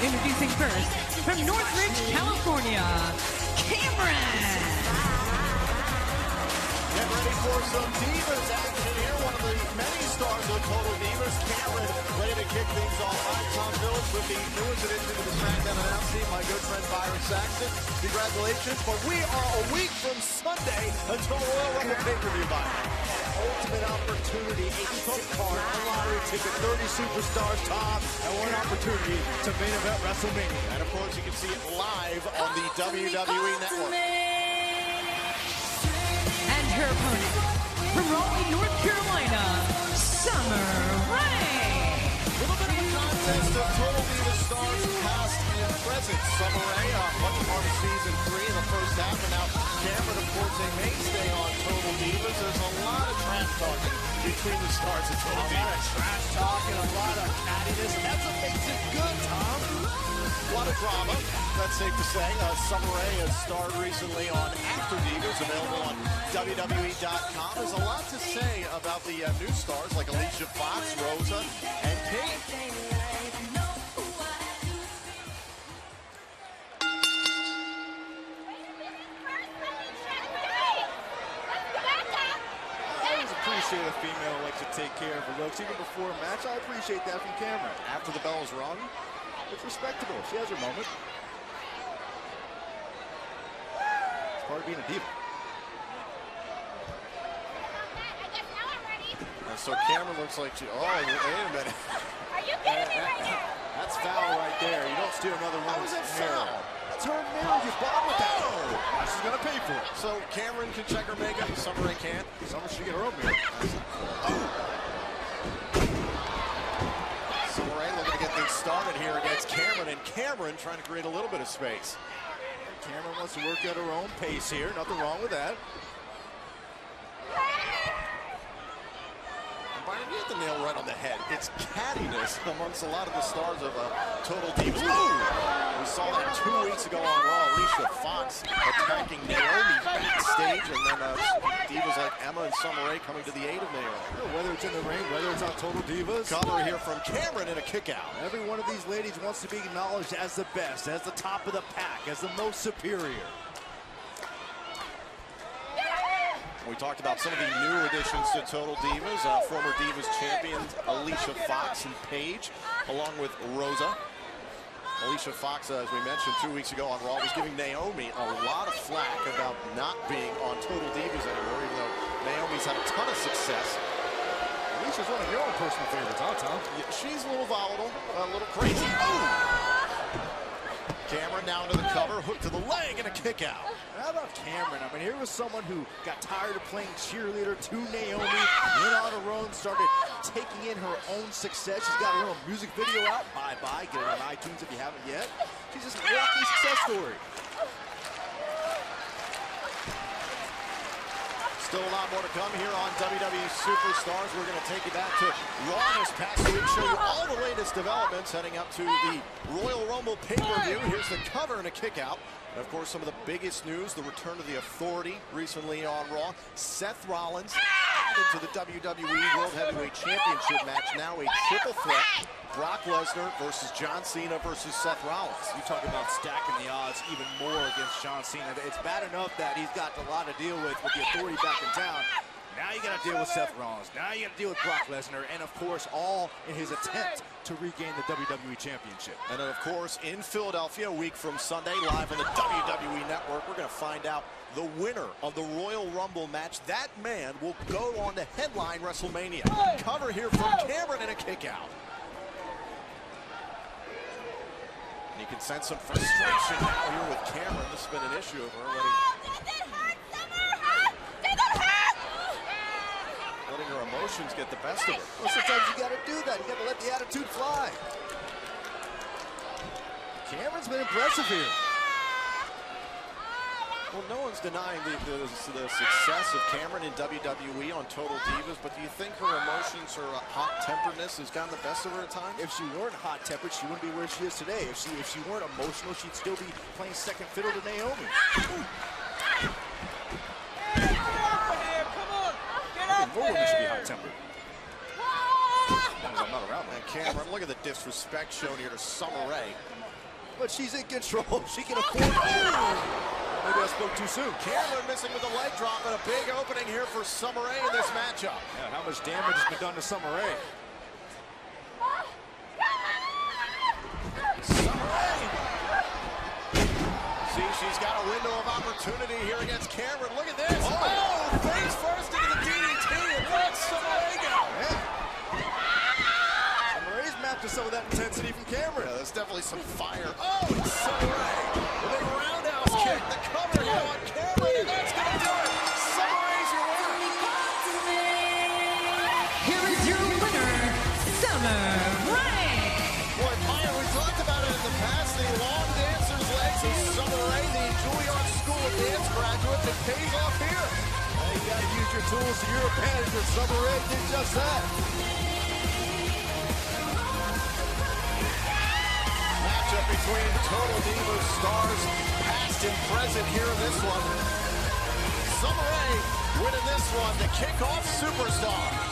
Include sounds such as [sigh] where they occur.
Introducing first, from Northridge, California, Cameron. Get ready for some Divas action here. One of the many stars of Total Divas, Cameron, ready to kick things off. I'm Tom Phillips with the newest addition to the SmackDown announce team, my good friend Byron Saxton. Congratulations, but we are a week from Sunday until Royal Rumble pay-per-view, Byron. Ultimate opportunity, a trump card, a lottery ticket, 30 superstars, Tom, and one opportunity to main event WrestleMania. And of course, you can see it live on the WWE Network. And her opponent, from Raleigh, North Carolina, Summer and present. Summer uh, much part of season three in the first half, and now Cameron, of course, a mainstay on Total Divas. There's a lot of trash talking between the stars of Total Divas. A lot of trash talking, a lot of cattiness. That's what makes it good, Tom. A lot of drama, that's safe to say. Uh, Summer Rae has starred recently on After Divas, available on WWE.com. There's a lot to say about the uh, new stars like Alicia Fox, Rosa, and Kate. Appreciate a female like to take care of her looks. Even before a match, I appreciate that from Cameron. After the bell is rung, It's respectable. She has her moment. It's part of being a diva. and so Cameron looks like she. Oh, wait a minute. Are you kidding me right now? That's foul right there. You don't steal another How woman's is that hair. foul? Her mirror. You with that. Oh! Now she's gonna pay for it. So Cameron can check her makeup, Summer Rae can't. Someone should get her own mirror. Oh! Summer Rae looking to get things started here against Cameron, and Cameron trying to create a little bit of space. Cameron wants to work at her own pace here. Nothing wrong with that. Byron, you hit the nail right on the head. It's cattiness amongst a lot of the stars of uh, Total Divas. Ooh! We saw that two weeks ago on Raw. Alicia Fox attacking Naomi backstage, and then uh, divas like Emma and Summer Rae coming to the aid of Naomi. Whether it's in the ring, whether it's on Total Divas. Cover here from Cameron in a kick out. Every one of these ladies wants to be acknowledged as the best, as the top of the pack, as the most superior. We talked about some of the new additions to Total Divas, uh, former Divas champions Alicia Fox and Paige, along with Rosa. Alicia Fox, as we mentioned two weeks ago on Raw, was giving Naomi a lot of flack about not being on Total Divas anymore, even though Naomi's had a ton of success. Alicia's one of your own personal favorites, huh, Tom? Yeah, she's a little volatile, a little crazy. Ooh! Cameron now to the cover, hook to the leg, and a kick out. How about Cameron? I mean, here was someone who got tired of playing cheerleader to Naomi, went on her own, started taking in her own success. She's got her own music video out. Bye-bye. Get it on iTunes if you haven't yet. She's just a walking success story. Still a lot more to come here on WWE Superstars. We're going to take you back to Raw this past week, show you all the latest developments heading up to the Royal Rumble pay-per-view. Here's the cover and a kick out. And of course, some of the biggest news, the return of the Authority recently on Raw. Seth Rollins added to the WWE World Heavyweight Championship match. Now a triple threat. Brock Lesnar versus John Cena versus Seth Rollins. You talk about stacking the odds even more against John Cena. It's bad enough that he's got a lot to deal with with the authority back in town. Now you got to deal with Seth Rollins. Now you got to deal with Brock Lesnar. And of course, all in his attempt to regain the WWE Championship. And then, of course, in Philadelphia, a week from Sunday, live on the WWE Network, we're going to find out the winner of the Royal Rumble match. That man will go on to headline WrestleMania. Cover here from Cameron and a kick out. And you can sense some frustration now here with Cameron. This has been an issue of her letting, letting her emotions get the best of her. Well, sometimes you got to do that. You got to let the attitude fly. Cameron's been impressive here. Well, no one's denying the, the, the success of Cameron in WWE on Total Divas, but do you think her emotions, her uh, hot-temperedness has gotten the best of her at times? If she weren't hot-tempered, she wouldn't be where she is today. If she if she weren't emotional, she'd still be playing second fiddle to Naomi. Even more women should be hot-tempered. As long as I'm not around them. and Cameron. Look at the disrespect shown here to Summer Rae. But she's in control. [laughs] She can afford it. Maybe I spoke too soon. Cameron missing with the leg drop and a big opening here for Summer Rae in this matchup. Yeah, how much damage has been done to Summer Rae? Summer Rae. See, she's got a window of opportunity here against Cameron. Look at this. Oh. Oh, face first into the DDT and let Summer Rae go. Summer Rae's mapped to some of that intensity from Cameron. Yeah, there's definitely some fire. Oh, Rae with a roundhouse kick. The cover here on Cameron, and that's going to do it. Your winner. Here is your winner, Summer Rae. Boy, Meyer, we talked about it in the past. The long dancer's legs of Summer Rae, the Juilliard School of Dance graduate that pays off here. You got to use your tools to your advantage, and Summer Rae did just that. Between Total Divas stars, past and present here in this one. Summer Rae winning this one to kick off Superstar.